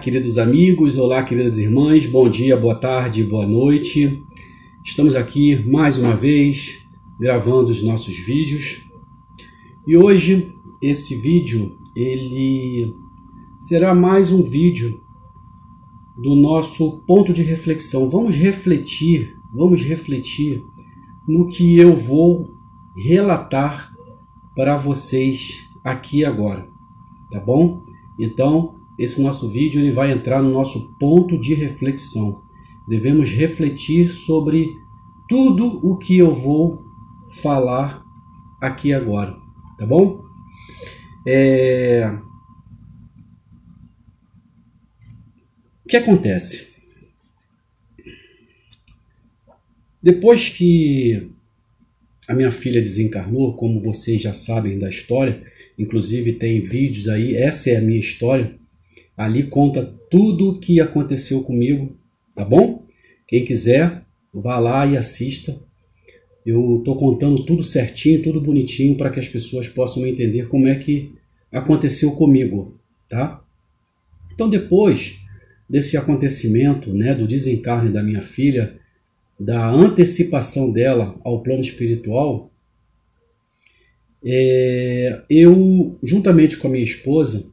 Queridos amigos, olá, queridas irmãs, bom dia, boa tarde, boa noite. Estamos aqui mais uma vez gravando os nossos vídeos e hoje esse vídeo ele será mais um vídeo do nosso ponto de reflexão. Vamos refletir, vamos refletir no que eu vou relatar para vocês aqui agora, tá bom? Então, esse nosso vídeo ele vai entrar no nosso ponto de reflexão. Devemos refletir sobre tudo o que eu vou falar aqui agora, tá bom? É... O que acontece? Depois que a minha filha desencarnou, como vocês já sabem da história, inclusive tem vídeos aí, essa é a minha história. Ali conta tudo o que aconteceu comigo, tá bom? Quem quiser, vá lá e assista. Eu estou contando tudo certinho, tudo bonitinho para que as pessoas possam entender como é que aconteceu comigo, tá? Então depois desse acontecimento, né, do desencarne da minha filha, da antecipação dela ao plano espiritual, é, eu, juntamente com a minha esposa,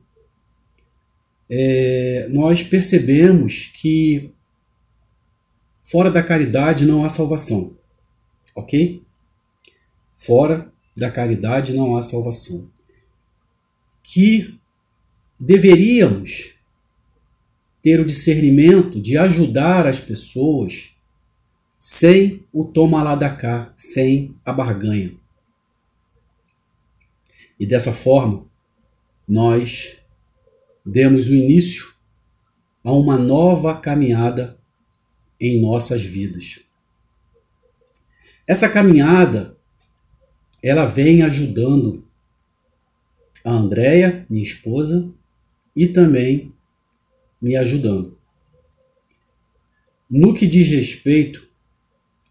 é, nós percebemos que fora da caridade não há salvação, ok? Fora da caridade não há salvação. Que deveríamos ter o discernimento de ajudar as pessoas sem o toma lá da cá, sem a barganha. E dessa forma, nós demos o início a uma nova caminhada em nossas vidas. Essa caminhada ela vem ajudando a Andréia, minha esposa, e também me ajudando. No que diz respeito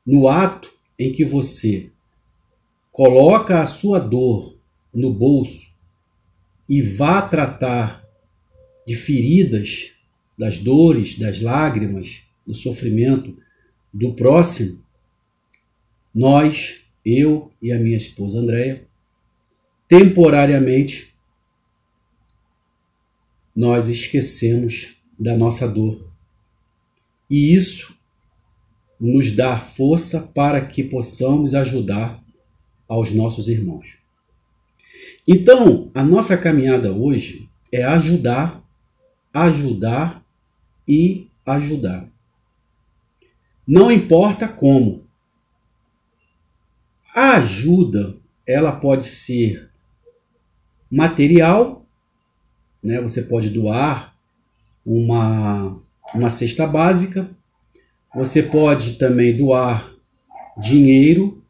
no ato em que você coloca a sua dor no bolso e vá tratar de feridas, das dores, das lágrimas, do sofrimento do próximo, nós, eu e a minha esposa Andréia, temporariamente nós esquecemos da nossa dor. E isso nos dar força para que possamos ajudar aos nossos irmãos. Então, a nossa caminhada hoje é ajudar, ajudar e ajudar. Não importa como. A ajuda, ela pode ser material, né? Você pode doar uma uma cesta básica, você pode também doar dinheiro,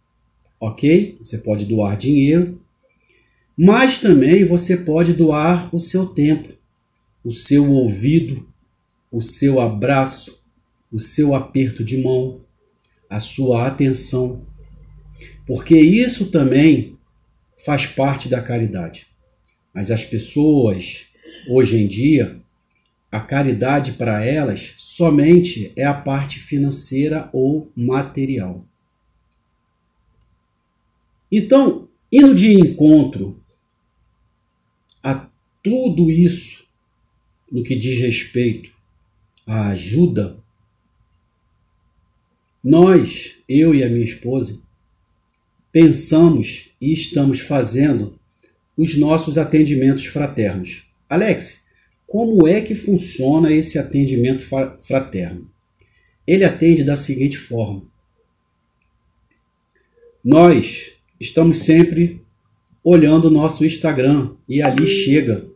ok? Você pode doar dinheiro, mas também você pode doar o seu tempo, o seu ouvido, o seu abraço, o seu aperto de mão, a sua atenção, porque isso também faz parte da caridade. Mas as pessoas, hoje em dia, a caridade para elas somente é a parte financeira ou material. Então, indo de encontro a tudo isso no que diz respeito à ajuda, nós, eu e a minha esposa, pensamos e estamos fazendo os nossos atendimentos fraternos. Alex, como é que funciona esse atendimento fraterno? Ele atende da seguinte forma: nós estamos sempre olhando o nosso Instagram e ali chega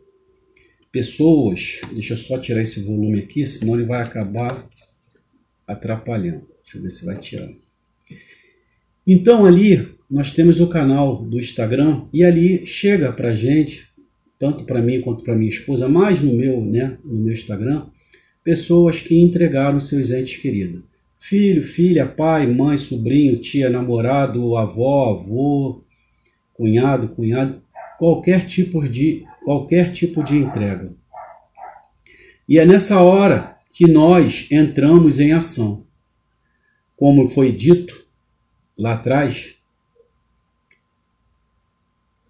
pessoas. Deixa eu só tirar esse volume aqui, senão ele vai acabar atrapalhando. Deixa eu ver se vai tirar. Então ali nós temos o canal do Instagram e ali chega para gente tanto para mim quanto para minha esposa, mais no meu, né, no meu Instagram, pessoas que entregaram seus entes queridos. Filho, filha, pai, mãe, sobrinho, tia, namorado, avó, avô, cunhado, cunhado, qualquer tipo de qualquer tipo de entrega. E é nessa hora que nós entramos em ação. Como foi dito lá atrás,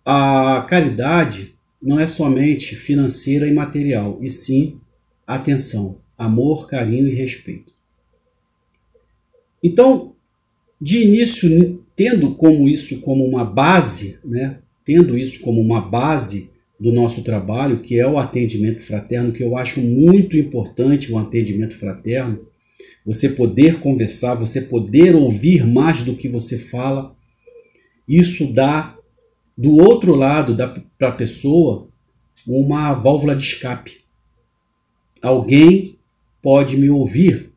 a caridade não é somente financeira e material, e sim atenção, amor, carinho e respeito. Então, de início, tendo como isso como uma base, né, tendo isso como uma base do nosso trabalho, que é o atendimento fraterno, que eu acho muito importante o atendimento fraterno, você poder conversar, você poder ouvir mais do que você fala, isso dá do outro lado para a pessoa uma válvula de escape. Alguém pode me ouvir.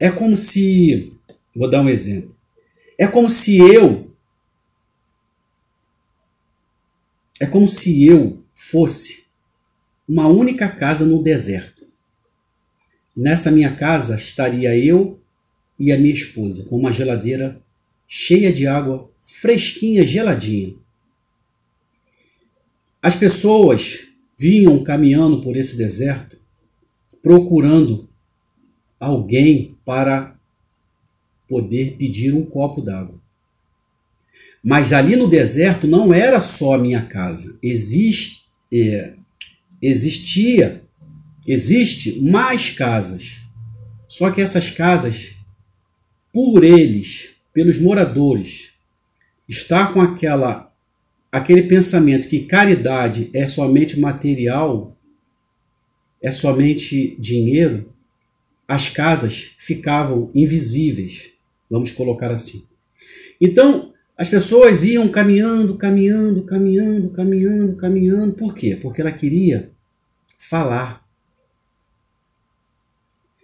É como se, vou dar um exemplo. É como se eu é como se eu fosse uma única casa no deserto. Nessa minha casa estaria eu e a minha esposa, com uma geladeira cheia de água fresquinha, geladinha. As pessoas vinham caminhando por esse deserto procurando alguém para poder pedir um copo d'água. Mas ali no deserto não era só a minha casa. Existe, é, existia, existe mais casas. Só que essas casas, por eles, pelos moradores, está com aquela aquele pensamento que caridade é somente material, é somente dinheiro, as casas ficavam invisíveis, vamos colocar assim. Então, as pessoas iam caminhando, caminhando, caminhando, caminhando, caminhando. Por quê? Porque ela queria falar.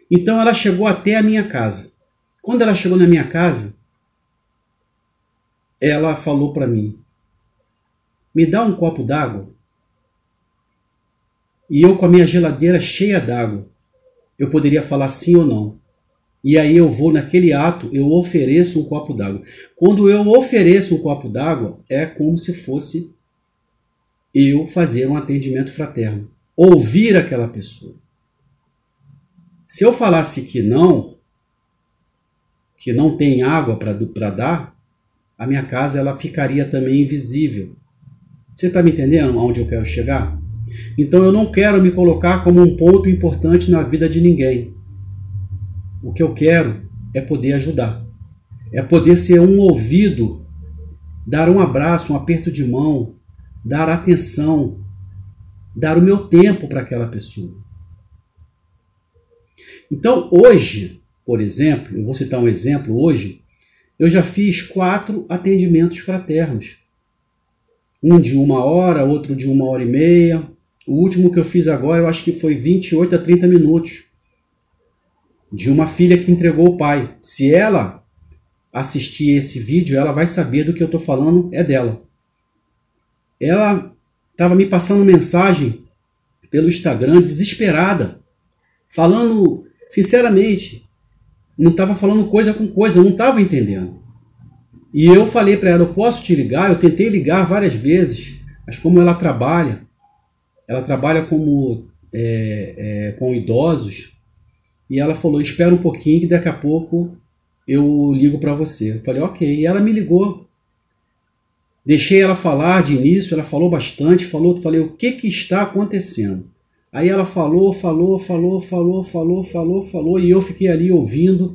Então ela chegou até a minha casa. Quando ela chegou na minha casa, ela falou para mim: Me dá um copo d'água? E eu, com a minha geladeira cheia d'água, eu poderia falar sim ou não. E aí eu vou naquele ato, eu ofereço um copo d'água. Quando eu ofereço um copo d'água, é como se fosse eu fazer um atendimento fraterno. Ouvir aquela pessoa. Se eu falasse que não, que não tem água para dar, a minha casa ela ficaria também invisível. Você está me entendendo aonde eu quero chegar? Então eu não quero me colocar como um ponto importante na vida de ninguém. O que eu quero é poder ajudar, é poder ser um ouvido, dar um abraço, um aperto de mão, dar atenção, dar o meu tempo para aquela pessoa. Então hoje, por exemplo, eu vou citar um exemplo hoje, eu já fiz quatro atendimentos fraternos. Um de uma hora, outro de uma hora e meia. O último que eu fiz agora, eu acho que foi 28 a 30 minutos. De uma filha que entregou o pai. Se ela assistir esse vídeo, ela vai saber do que eu estou falando, é dela. Ela estava me passando mensagem pelo Instagram, desesperada, falando sinceramente, não estava falando coisa com coisa, não estava entendendo. E eu falei para ela, eu posso te ligar? Eu tentei ligar várias vezes, mas como ela trabalha, ela trabalha como é, é, com idosos, e ela falou, espera um pouquinho que daqui a pouco eu ligo para você. Eu falei, ok. E ela me ligou. Deixei ela falar de início, ela falou bastante, falou, falei, o que que está acontecendo? Aí ela falou, falou, falou, falou, falou, falou, falou, e eu fiquei ali ouvindo,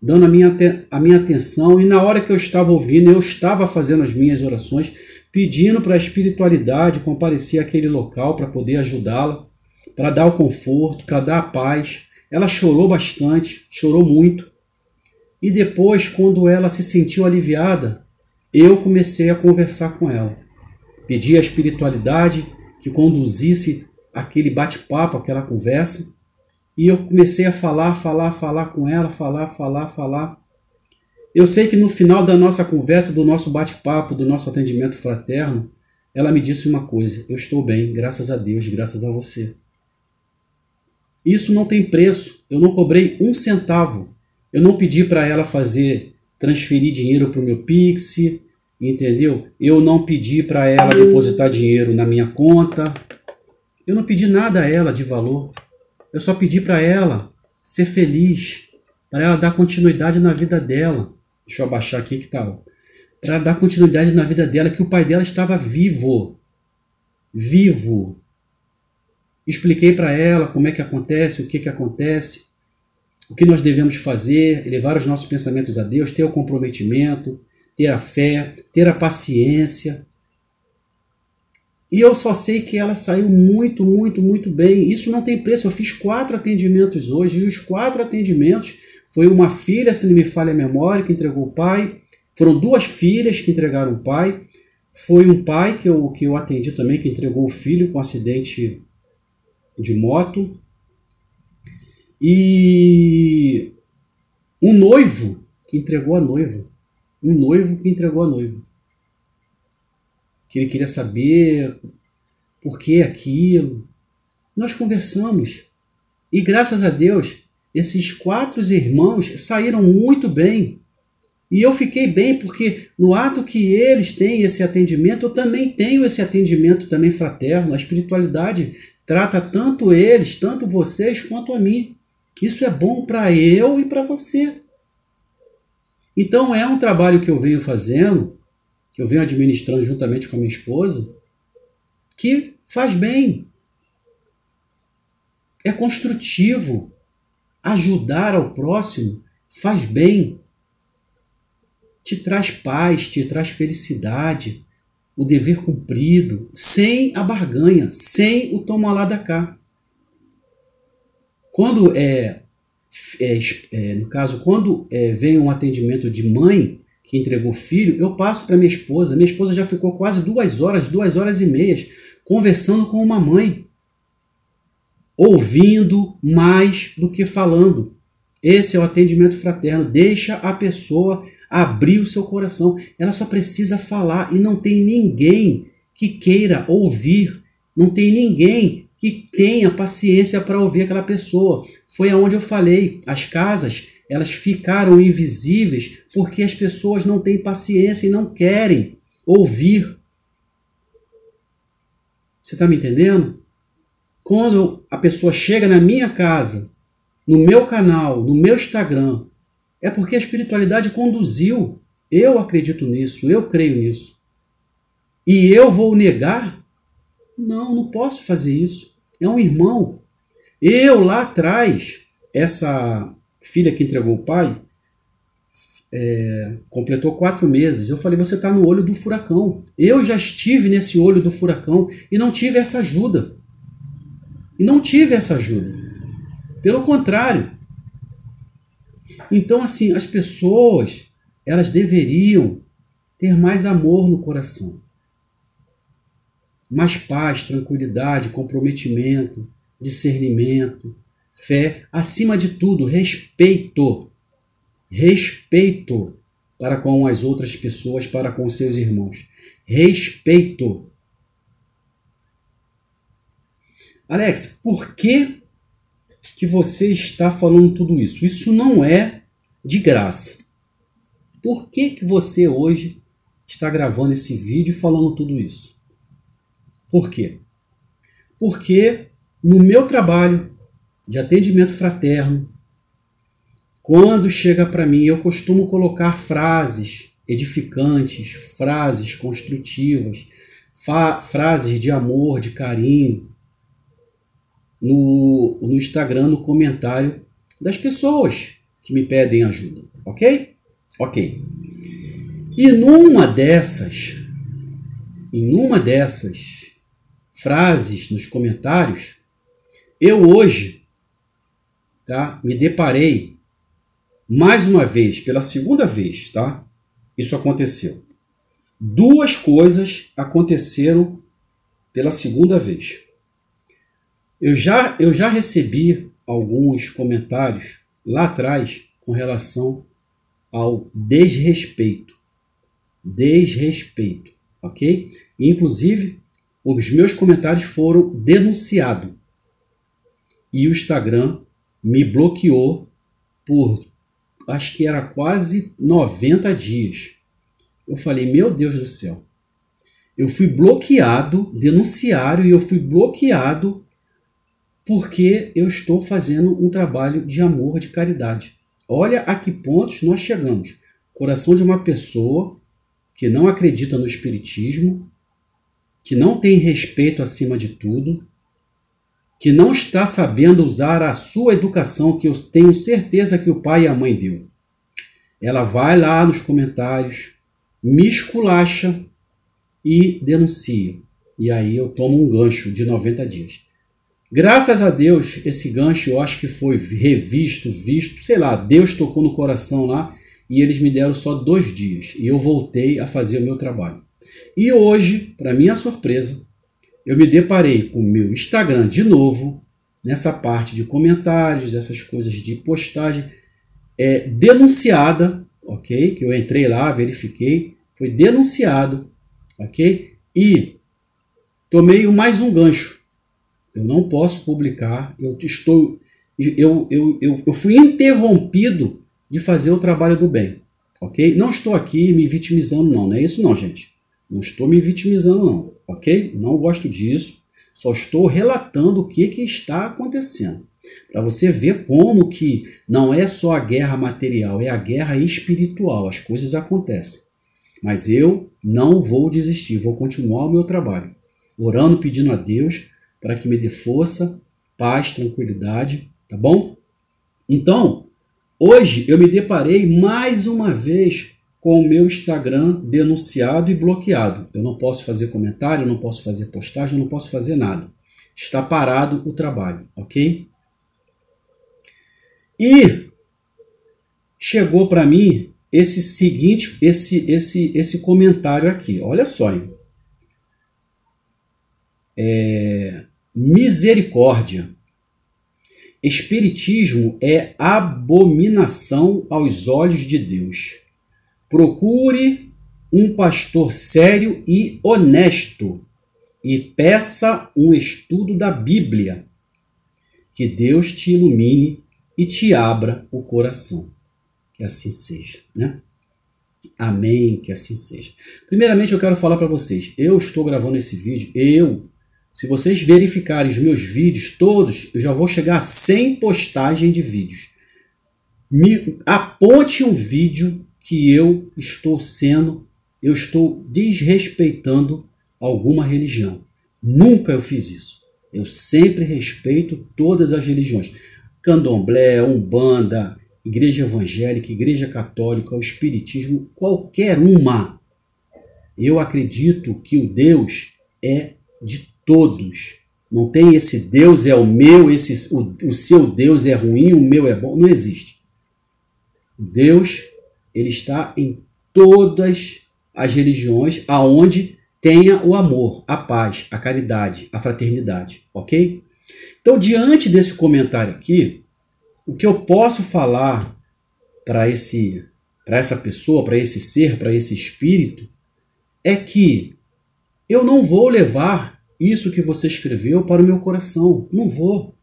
dando a minha, a minha atenção, e na hora que eu estava ouvindo, eu estava fazendo as minhas orações, pedindo para a espiritualidade comparecer àquele local para poder ajudá-la, para dar o conforto, para dar a paz. Ela chorou bastante, chorou muito. E depois, quando ela se sentiu aliviada, eu comecei a conversar com ela. Pedi à espiritualidade que conduzisse aquele bate-papo, aquela conversa. E eu comecei a falar, falar, falar com ela, falar, falar, falar. Eu sei que no final da nossa conversa, do nosso bate-papo, do nosso atendimento fraterno, ela me disse uma coisa: Eu estou bem, graças a Deus, graças a você. Isso não tem preço. Eu não cobrei um centavo. Eu não pedi para ela fazer, transferir dinheiro para o meu Pix, entendeu? Eu não pedi para ela depositar dinheiro na minha conta Eu não pedi nada a ela de valor. Eu só pedi para ela ser feliz, para ela dar continuidade na vida dela. Deixa eu abaixar aqui que tá. Para dar continuidade na vida dela, que o pai dela estava vivo. Vivo. Expliquei para ela como é que acontece, o que que acontece, o que nós devemos fazer, elevar os nossos pensamentos a Deus, ter o comprometimento, ter a fé, ter a paciência. E eu só sei que ela saiu muito, muito, muito bem. Isso não tem preço. Eu fiz quatro atendimentos hoje e os quatro atendimentos foi uma filha, se não me falha a memória, que entregou o pai. Foram duas filhas que entregaram o pai. Foi um pai que eu, que eu atendi também, que entregou o filho com um acidente de moto. E um noivo que entregou a noiva. Um noivo que entregou a noiva que ele queria saber por que aquilo. Nós conversamos e graças a Deus esses quatro irmãos saíram muito bem. E eu fiquei bem porque no ato que eles têm esse atendimento, eu também tenho esse atendimento também fraterno. A espiritualidade trata tanto eles, tanto vocês quanto a mim. Isso é bom para eu e para você. Então é um trabalho que eu venho fazendo que eu venho administrando juntamente com a minha esposa, que faz bem. É construtivo. Ajudar ao próximo faz bem. Te traz paz, te traz felicidade, o dever cumprido, sem a barganha, sem o tomar lá da cá. Quando é, é, é no caso, quando é, vem um atendimento de mãe, que entregou filho, eu passo para minha esposa. Minha esposa já ficou quase duas horas, duas horas e meias, conversando com uma mãe, ouvindo mais do que falando. Esse é o atendimento fraterno. Deixa a pessoa abrir o seu coração. Ela só precisa falar e não tem ninguém que queira ouvir, não tem ninguém que tenha paciência para ouvir aquela pessoa. Foi aonde eu falei, as casas elas ficaram invisíveis porque as pessoas não têm paciência e não querem ouvir. Você está me entendendo? Quando a pessoa chega na minha casa, no meu canal, no meu Instagram, é porque a espiritualidade conduziu. Eu acredito nisso, eu creio nisso. E eu vou negar? Não, não posso fazer isso. É um irmão. Eu lá atrás, essa filha que entregou o pai, é, completou quatro meses. Eu falei: você está no olho do furacão. Eu já estive nesse olho do furacão e não tive essa ajuda. E não tive essa ajuda. Pelo contrário. Então, assim, as pessoas elas deveriam ter mais amor no coração, mais paz, tranquilidade, comprometimento, discernimento Fé, acima de tudo, respeito. Respeito para com as outras pessoas, para com seus irmãos. Respeito. Alex, por que que você está falando tudo isso? Isso não é de graça. Por que que você hoje está gravando esse vídeo falando tudo isso? Por quê? Porque no meu trabalho, de atendimento fraterno, quando chega para mim, eu costumo colocar frases edificantes, frases construtivas, frases de amor, de carinho no, no Instagram, no comentário das pessoas que me pedem ajuda, ok? Ok. E numa dessas, em uma dessas frases nos comentários, eu hoje tá? Me deparei mais uma vez, pela segunda vez, tá? Isso aconteceu. Duas coisas aconteceram pela segunda vez. Eu já, eu já recebi alguns comentários lá atrás com relação ao desrespeito. Desrespeito, ok? Inclusive, os meus comentários foram denunciados. E o Instagram me bloqueou por acho que era quase 90 dias. Eu falei, meu Deus do céu. eu fui bloqueado, denunciário, e eu fui bloqueado porque eu estou fazendo um trabalho de amor, de caridade. Olha a que pontos nós chegamos. Coração de uma pessoa que não acredita no Espiritismo, que não tem respeito acima de tudo, que não está sabendo usar a sua educação, que eu tenho certeza que o pai e a mãe deu. Ela vai lá nos comentários, me esculacha e denuncia. E aí eu tomo um gancho de 90 dias. Graças a Deus, esse gancho eu acho que foi revisto, visto, sei lá, Deus tocou no coração lá e eles me deram só dois dias e eu voltei a fazer o meu trabalho. E hoje, para minha surpresa, eu me deparei com o meu Instagram de novo, nessa parte de comentários, essas coisas de postagem, é, denunciada, ok? Que eu entrei lá, verifiquei, foi denunciado, ok? E tomei mais um gancho eu não posso publicar, eu estou eu, eu, eu, eu fui interrompido de fazer o trabalho do bem. Ok? Não estou aqui me vitimizando, não. Não é isso, não, gente. Não estou me vitimizando, não. Ok? Não gosto disso. Só estou relatando o que, que está acontecendo. Para você ver como que não é só a guerra material, é a guerra espiritual. As coisas acontecem. Mas eu não vou desistir, vou continuar o meu trabalho. Orando, pedindo a Deus para que me dê força, paz, tranquilidade, tá bom? Então, hoje eu me deparei mais uma vez com o meu Instagram denunciado e bloqueado. Eu não posso fazer comentário, não posso fazer postagem, eu não posso fazer nada. Está parado o trabalho, ok? E chegou para mim esse seguinte, esse esse esse comentário aqui. Olha só, hein? É, misericórdia. Espiritismo é abominação aos olhos de Deus. Procure um pastor sério e honesto e peça um estudo da Bíblia. Que Deus te ilumine e te abra o coração. Que assim seja, né? Amém, que assim seja. Primeiramente eu quero falar para vocês, eu estou gravando esse vídeo, eu se vocês verificarem os meus vídeos todos, eu já vou chegar a 100 postagens de vídeos. Me aponte um vídeo que eu estou sendo, eu estou desrespeitando alguma religião. Nunca eu fiz isso. Eu sempre respeito todas as religiões. Candomblé, Umbanda, Igreja Evangélica, Igreja Católica, o Espiritismo, qualquer uma. Eu acredito que o Deus é de todos. Não tem esse Deus é o meu, esse o, o seu Deus é ruim, o meu é bom. Não existe. O Deus, ele está em todas as religiões aonde tenha o amor, a paz, a caridade, a fraternidade, ok? Então, diante desse comentário aqui, o que eu posso falar para esse para essa pessoa, para esse ser, para esse espírito, é que eu não vou levar isso que você escreveu para o meu coração. Não vou.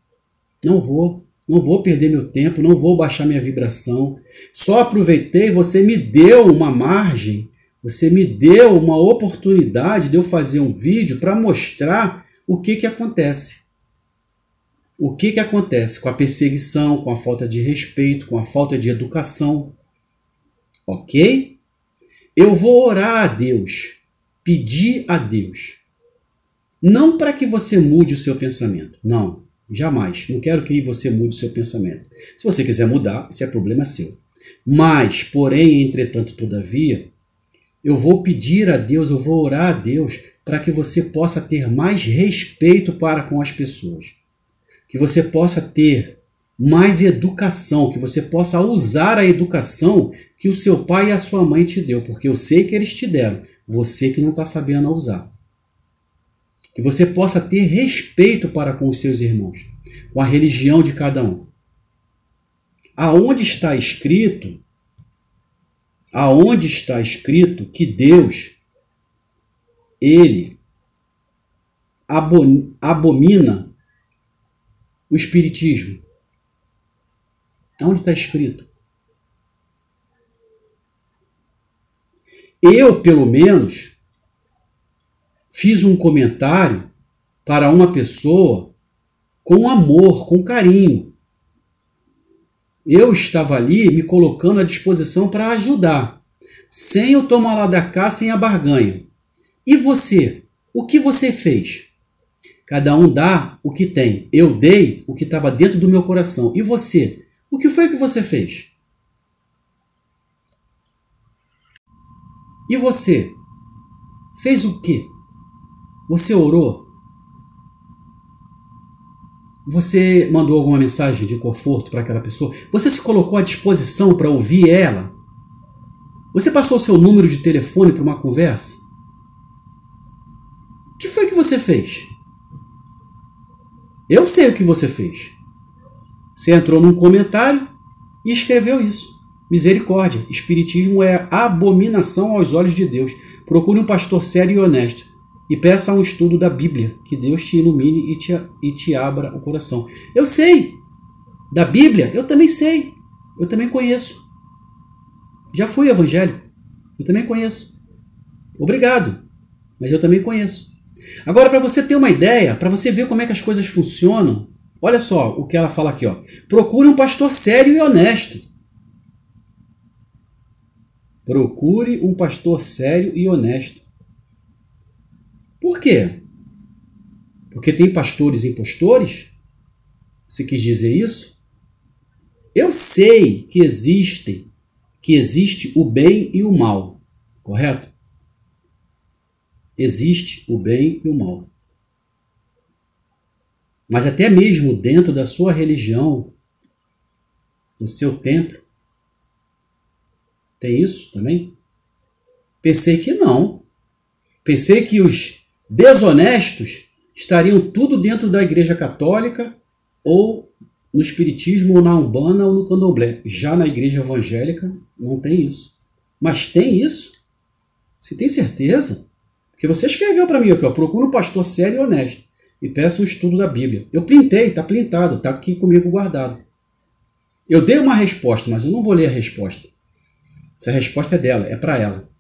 Não vou. Não vou perder meu tempo, não vou baixar minha vibração. Só aproveitei, você me deu uma margem, você me deu uma oportunidade de eu fazer um vídeo para mostrar o que, que acontece. O que, que acontece com a perseguição, com a falta de respeito, com a falta de educação. Ok? Eu vou orar a Deus, pedir a Deus não para que você mude o seu pensamento. Não, jamais. Não quero que você mude o seu pensamento. Se você quiser mudar, esse é problema seu. Mas, porém, entretanto, todavia, eu vou pedir a Deus, eu vou orar a Deus para que você possa ter mais respeito para com as pessoas. Que você possa ter mais educação, que você possa usar a educação que o seu pai e a sua mãe te deu, porque eu sei que eles te deram, você que não está sabendo usar que você possa ter respeito para com os seus irmãos, com a religião de cada um. Aonde está escrito, aonde está escrito que Deus, ele abomina o espiritismo? Aonde está escrito? Eu, pelo menos, fiz um comentário para uma pessoa com amor, com carinho. Eu estava ali me colocando à disposição para ajudar, sem o tomar lá da cá, sem a barganha. E você? O que você fez? Cada um dá o que tem. Eu dei o que estava dentro do meu coração. E você? O que foi que você fez? E você? Fez o quê? Você orou? Você mandou alguma mensagem de conforto para aquela pessoa? Você se colocou à disposição para ouvir ela? Você passou o seu número de telefone para uma conversa? O que foi que você fez? Eu sei o que você fez. Você entrou num comentário e escreveu isso. Misericórdia. Espiritismo é abominação aos olhos de Deus. Procure um pastor sério e honesto e peça um estudo da Bíblia, que Deus te ilumine e te, e te abra o coração. Eu sei. Da Bíblia, eu também sei. Eu também conheço. Já fui evangélico. Eu também conheço. Obrigado. Mas eu também conheço. Agora, para você ter uma ideia, para você ver como é que as coisas funcionam, olha só o que ela fala aqui. Ó. Procure um pastor sério e honesto. Procure um pastor sério e honesto. Por quê? Porque tem pastores impostores? Você quis dizer isso? Eu sei que existem, que existe o bem e o mal, correto? Existe o bem e o mal. Mas até mesmo dentro da sua religião, no seu templo, tem isso também? Pensei que não. Pensei que os desonestos estariam tudo dentro da Igreja Católica ou no Espiritismo ou na Umbanda ou no Candomblé. Já na Igreja Evangélica não tem isso. Mas tem isso? Você tem certeza? Porque você escreveu para mim aqui, ó, procura um pastor sério e honesto e peça um estudo da Bíblia. Eu printei, tá printado, tá aqui comigo guardado. Eu dei uma resposta, mas eu não vou ler a resposta. Essa resposta é dela, é para ela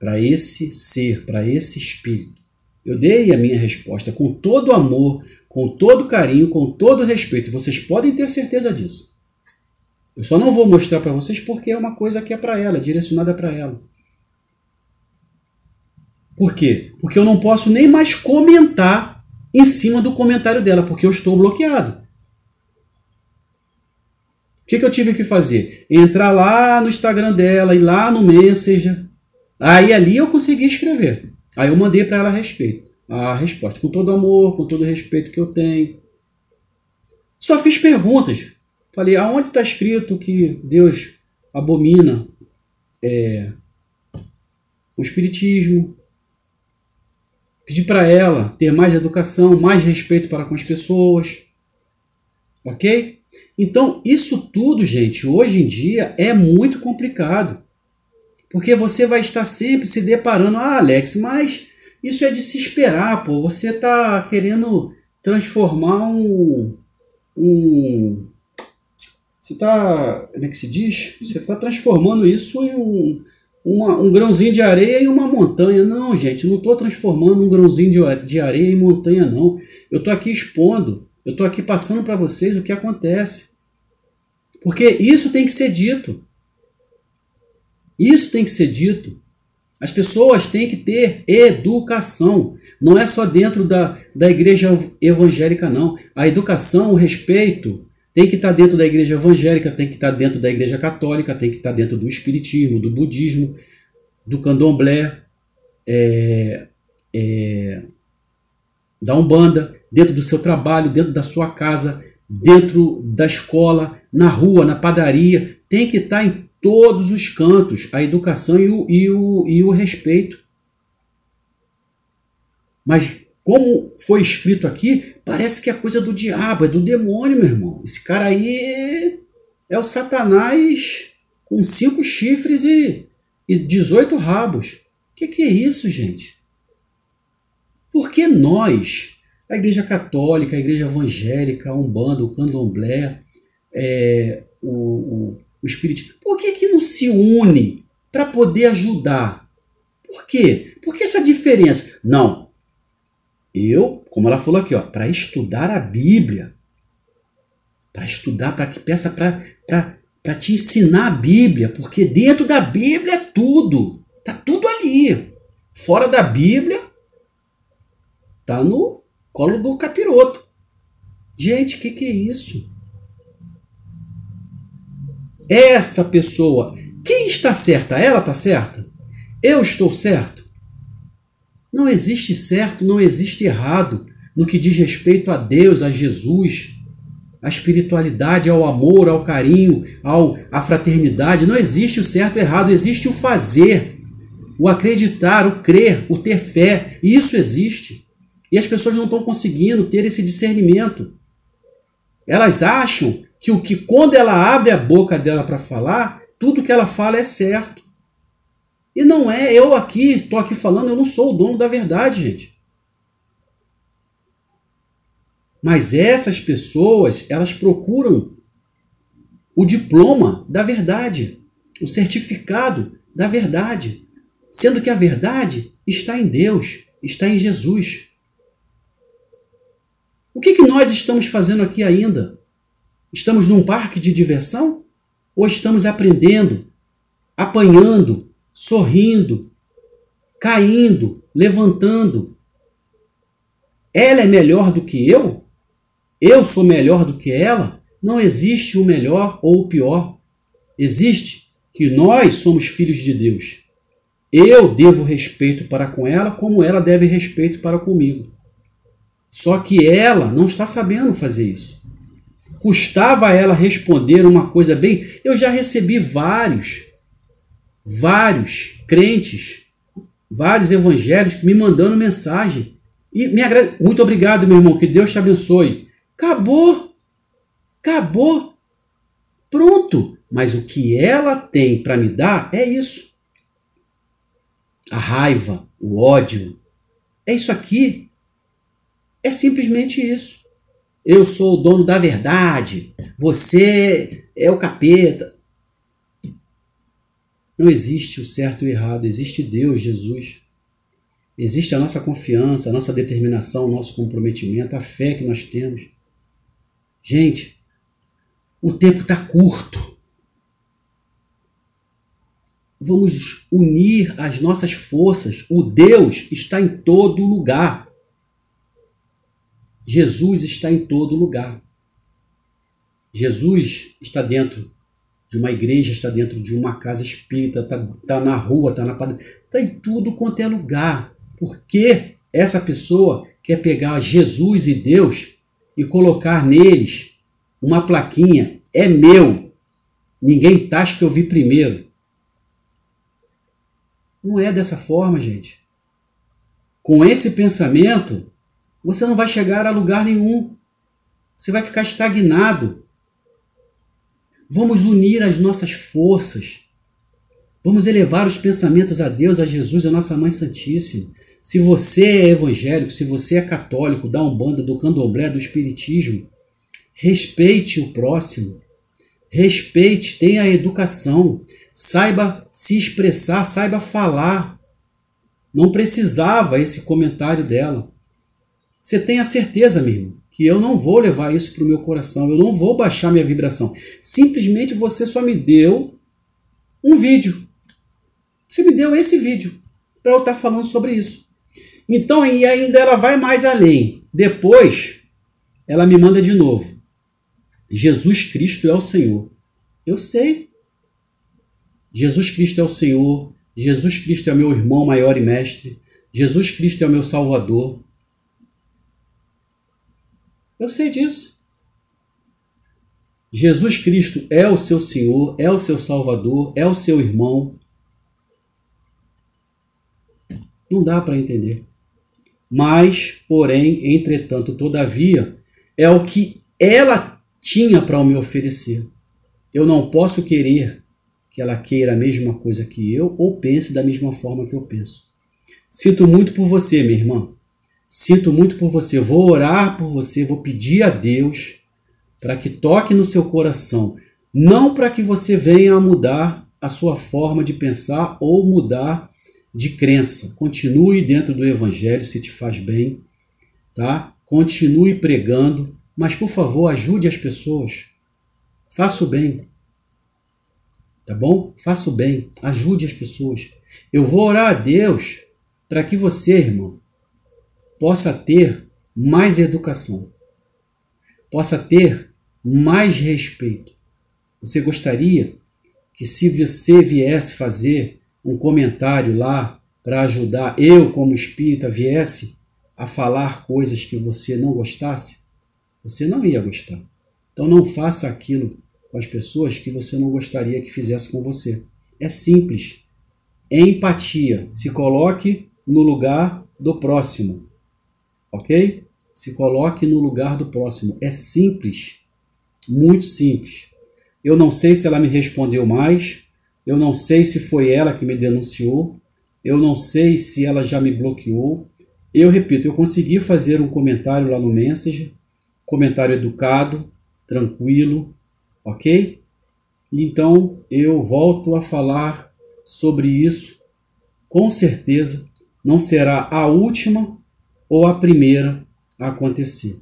para esse ser, para esse espírito. Eu dei a minha resposta com todo amor, com todo carinho, com todo respeito. Vocês podem ter certeza disso. Eu só não vou mostrar para vocês porque é uma coisa que é para ela, direcionada para ela. Por quê? Porque eu não posso nem mais comentar em cima do comentário dela, porque eu estou bloqueado. O que, que eu tive que fazer? Entrar lá no Instagram dela, ir lá no Messenger, Aí ali eu consegui escrever. Aí eu mandei para ela a respeito. A resposta, com todo amor, com todo respeito que eu tenho. Só fiz perguntas. Falei, aonde está escrito que Deus abomina é, o Espiritismo? Pedi para ela ter mais educação, mais respeito para com as pessoas. Ok? Então, isso tudo, gente, hoje em dia é muito complicado. Porque você vai estar sempre se deparando, ah, Alex, mas isso é de se esperar, pô. Você está querendo transformar um. um você está. Como é que se diz? Você está transformando isso em um, uma, um grãozinho de areia em uma montanha. Não, gente, não estou transformando um grãozinho de, de areia em montanha, não. Eu estou aqui expondo, eu estou aqui passando para vocês o que acontece. Porque isso tem que ser dito. Isso tem que ser dito. As pessoas têm que ter educação. Não é só dentro da, da igreja evangélica, não. A educação, o respeito, tem que estar dentro da igreja evangélica, tem que estar dentro da igreja católica, tem que estar dentro do espiritismo, do budismo, do candomblé, é, é, da umbanda, dentro do seu trabalho, dentro da sua casa, dentro da escola, na rua, na padaria. Tem que estar em todos os cantos a educação e o, e o, e o respeito. Mas, como foi escrito aqui, parece que é coisa do diabo, é do demônio, meu irmão. Esse cara aí é o Satanás com cinco chifres e, e 18 rabos. O que, que é isso, gente? Por que nós, a Igreja Católica, a Igreja Evangélica, a Umbanda, o Candomblé, é, o, o o Espiritismo. Por que, que não se une para poder ajudar? Por quê? Por que essa diferença? Não. Eu, como ela falou aqui, ó, para estudar a Bíblia, para estudar, para que peça para te ensinar a Bíblia, porque dentro da Bíblia é tudo, tá tudo ali. Fora da Bíblia, tá no colo do capiroto. Gente, o que, que é isso? Essa pessoa, quem está certa? Ela está certa? Eu estou certo? Não existe certo, não existe errado no que diz respeito a Deus, a Jesus, à espiritualidade, ao amor, ao carinho, ao, à fraternidade. Não existe o certo e o errado, existe o fazer, o acreditar, o crer, o ter fé. Isso existe. E as pessoas não estão conseguindo ter esse discernimento. Elas acham que o que quando ela abre a boca dela para falar, tudo que ela fala é certo. E não é, eu aqui, estou aqui falando, eu não sou o dono da verdade, gente. Mas essas pessoas, elas procuram o diploma da verdade, o certificado da verdade, sendo que a verdade está em Deus, está em Jesus. O que, que nós estamos fazendo aqui ainda? Estamos num parque de diversão? Ou estamos aprendendo, apanhando, sorrindo, caindo, levantando. Ela é melhor do que eu? Eu sou melhor do que ela? Não existe o melhor ou o pior. Existe que nós somos filhos de Deus. Eu devo respeito para com ela, como ela deve respeito para comigo. Só que ela não está sabendo fazer isso. Custava a ela responder uma coisa bem. Eu já recebi vários vários crentes, vários evangélicos me mandando mensagem. E me muito obrigado, meu irmão, que Deus te abençoe. Acabou. Acabou. Pronto. Mas o que ela tem para me dar é isso. A raiva, o ódio. É isso aqui. É simplesmente isso. Eu sou o dono da verdade. Você é o capeta. Não existe o certo e o errado, existe Deus, Jesus. Existe a nossa confiança, a nossa determinação, o nosso comprometimento, a fé que nós temos. Gente, o tempo está curto. Vamos unir as nossas forças. O Deus está em todo lugar. Jesus está em todo lugar. Jesus está dentro de uma igreja, está dentro de uma casa espírita, está tá na rua, está na padaria, está em tudo quanto é lugar. Porque essa pessoa quer pegar Jesus e Deus e colocar neles uma plaquinha: é meu, ninguém taxa que eu vi primeiro. Não é dessa forma, gente. Com esse pensamento, você não vai chegar a lugar nenhum. Você vai ficar estagnado. Vamos unir as nossas forças. Vamos elevar os pensamentos a Deus, a Jesus, a nossa Mãe Santíssima. Se você é evangélico, se você é católico, da Umbanda, do Candomblé, do Espiritismo, respeite o próximo. Respeite, tenha educação, saiba se expressar, saiba falar. Não precisava esse comentário dela. Você tenha certeza, meu irmão, que eu não vou levar isso para o meu coração, eu não vou baixar minha vibração. Simplesmente você só me deu um vídeo. Você me deu esse vídeo para eu estar tá falando sobre isso. Então, e ainda ela vai mais além. Depois, ela me manda de novo. Jesus Cristo é o Senhor. Eu sei. Jesus Cristo é o Senhor. Jesus Cristo é meu irmão maior e mestre. Jesus Cristo é o meu Salvador. Eu sei disso. Jesus Cristo é o seu Senhor, é o seu Salvador, é o seu irmão. Não dá para entender. Mas, porém, entretanto, todavia, é o que ela tinha para me oferecer. Eu não posso querer que ela queira a mesma coisa que eu ou pense da mesma forma que eu penso. Sinto muito por você, minha irmã. Sinto muito por você, vou orar por você, vou pedir a Deus para que toque no seu coração, não para que você venha a mudar a sua forma de pensar ou mudar de crença. Continue dentro do evangelho se te faz bem, tá? Continue pregando, mas por favor, ajude as pessoas. Faça o bem. Tá bom? Faça o bem, ajude as pessoas. Eu vou orar a Deus para que você, irmão, possa ter mais educação, possa ter mais respeito. Você gostaria que se você viesse fazer um comentário lá para ajudar eu como espírita viesse a falar coisas que você não gostasse, você não ia gostar. Então não faça aquilo com as pessoas que você não gostaria que fizesse com você. É simples. É empatia. Se coloque no lugar do próximo. Ok? Se coloque no lugar do próximo. É simples. Muito simples. Eu não sei se ela me respondeu mais, eu não sei se foi ela que me denunciou, eu não sei se ela já me bloqueou. Eu repito, eu consegui fazer um comentário lá no Messenger, comentário educado, tranquilo, ok? Então eu volto a falar sobre isso. Com certeza não será a última ou a primeira a acontecer.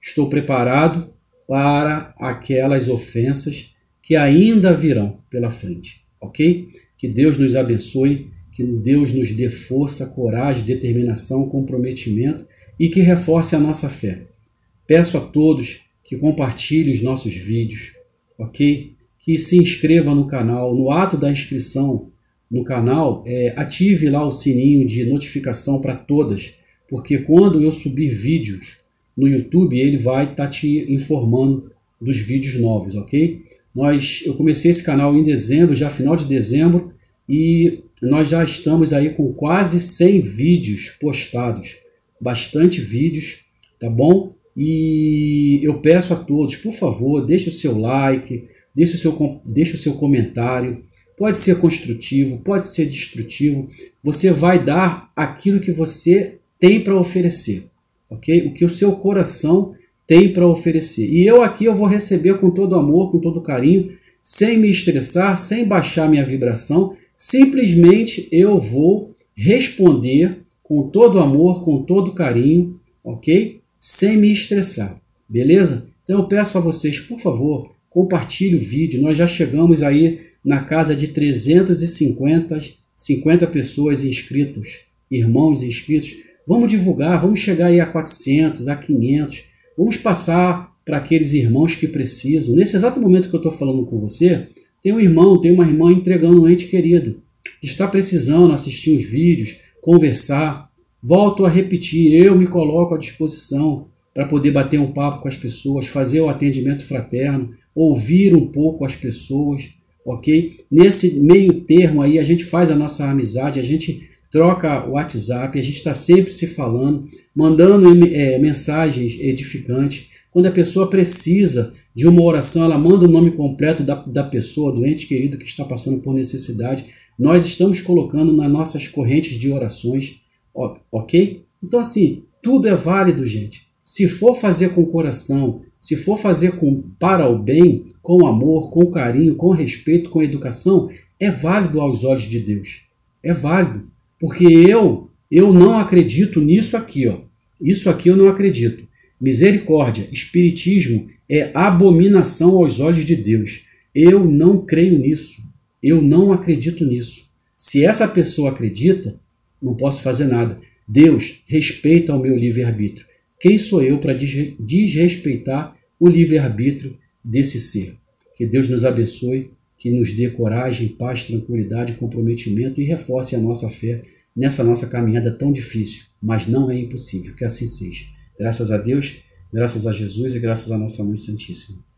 Estou preparado para aquelas ofensas que ainda virão pela frente, ok? Que Deus nos abençoe, que Deus nos dê força, coragem, determinação, comprometimento e que reforce a nossa fé. Peço a todos que compartilhem os nossos vídeos, ok? Que se inscreva no canal. No ato da inscrição no canal, é, ative lá o sininho de notificação para todas, porque quando eu subir vídeos no YouTube, ele vai estar tá te informando dos vídeos novos, ok? Nós, eu comecei esse canal em dezembro, já final de dezembro, e nós já estamos aí com quase 100 vídeos postados, bastante vídeos, tá bom? E eu peço a todos, por favor, deixe o seu like, deixe o seu, deixe o seu comentário. Pode ser construtivo, pode ser destrutivo. Você vai dar aquilo que você tem para oferecer, ok? O que o seu coração tem para oferecer. E eu aqui eu vou receber com todo amor, com todo carinho, sem me estressar, sem baixar minha vibração. Simplesmente eu vou responder com todo amor, com todo carinho, ok? sem me estressar, beleza? Então eu peço a vocês, por favor, compartilhe o vídeo. Nós já chegamos aí na casa de 350 50 pessoas inscritos, irmãos inscritos. Vamos divulgar, vamos chegar aí a 400, a 500. Vamos passar para aqueles irmãos que precisam. Nesse exato momento que eu estou falando com você, tem um irmão, tem uma irmã entregando um ente querido, que está precisando assistir os vídeos, conversar, Volto a repetir, eu me coloco à disposição para poder bater um papo com as pessoas, fazer o atendimento fraterno, ouvir um pouco as pessoas, ok? Nesse meio termo aí a gente faz a nossa amizade, a gente troca o WhatsApp, a gente está sempre se falando, mandando é, mensagens edificantes. Quando a pessoa precisa de uma oração, ela manda o nome completo da, da pessoa, do ente querido que está passando por necessidade. Nós estamos colocando nas nossas correntes de orações Ok? Então, assim, tudo é válido, gente. Se for fazer com coração, se for fazer com para o bem, com amor, com carinho, com respeito, com educação, é válido aos olhos de Deus. É válido. Porque eu, eu não acredito nisso aqui, ó. Isso aqui eu não acredito. Misericórdia, espiritismo é abominação aos olhos de Deus. Eu não creio nisso. Eu não acredito nisso. Se essa pessoa acredita, não posso fazer nada. Deus respeita o meu livre-arbítrio. Quem sou eu para desrespeitar o livre-arbítrio desse ser? Que Deus nos abençoe, que nos dê coragem, paz, tranquilidade, comprometimento e reforce a nossa fé nessa nossa caminhada tão difícil, mas não é impossível que assim seja. Graças a Deus, graças a Jesus e graças à nossa Mãe Santíssima.